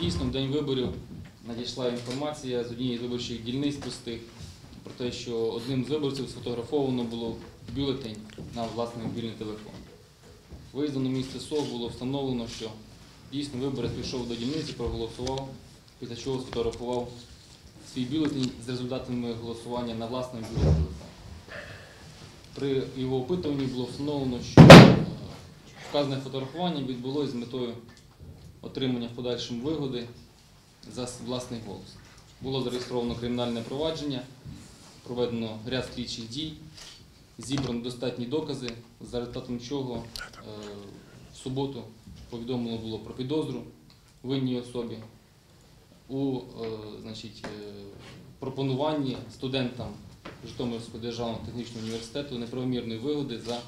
Дійсно, в день виборів надійшла інформація з однієї з виборчих дільниць пустих про те, що одним з виборців сфотографовано було бюлетень на власний мобільний телефон. Виїздом на місце СОВ було встановлено, що дійсно виборець пішов до дільниці, проголосував, після чого сфотографував свій бюлетень з результатами голосування на власному бюлетені. При його опитуванні було встановлено, що вказане фотографування відбулося з метою отримання в подальшому вигоди за власний голос. Було зареєстровано кримінальне провадження, проведено ряд слідчих дій, зібрано достатні докази, за результатом чого е, в суботу повідомлено було про підозру винній особі у е, е, пропонуванні студентам Житомирського державного технічного університету неправомірної вигоди за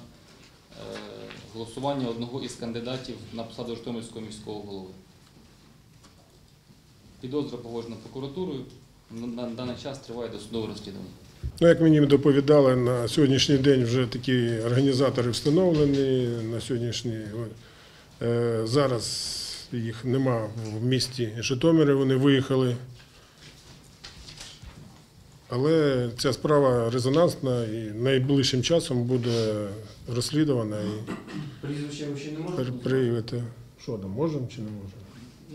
голосування одного із кандидатів на посаду Житомирського міського голови. Підозра погоджена прокуратурою. На на даний час триває досудове розслідування. Ну, як мені доповідали, на сьогоднішній день вже такі організатори встановлені. На сьогоднішній е, зараз їх нема в місті Житомирі, вони виїхали. Але ця справа резонансна і найближчим часом буде розслідувана і Прізвище ви ще не при- можете? приявити. Що там, можемо чи не можемо?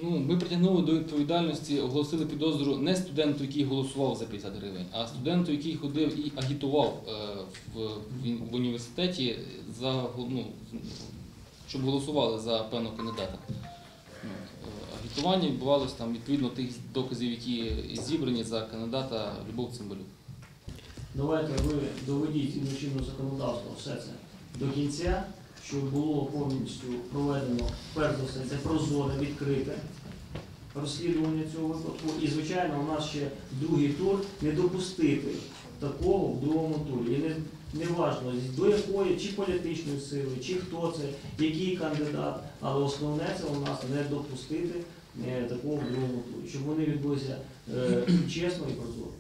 Ну, ми притягнули до відповідальності, оголосили підозру не студенту, який голосував за 50 гривень, а студенту, який ходив і агітував е, в, в- в університеті за ну, щоб голосували за певного кандидата. Е, відбувалося там відповідно тих доказів, які зібрані за кандидата Любов Цимбалюк. Давайте ви доведіть згідно чинного законодавства все це до кінця, щоб було повністю проведено, перш за все, це прозоре, відкрите розслідування цього випадку. І, звичайно, у нас ще другий тур не допустити такого в другому турі. І не, не важно, до якої, чи політичної сили, чи хто це, який кандидат, але основне це у нас не допустити Е, такого другого, щоб вони відбулися е, чесно і прозоро.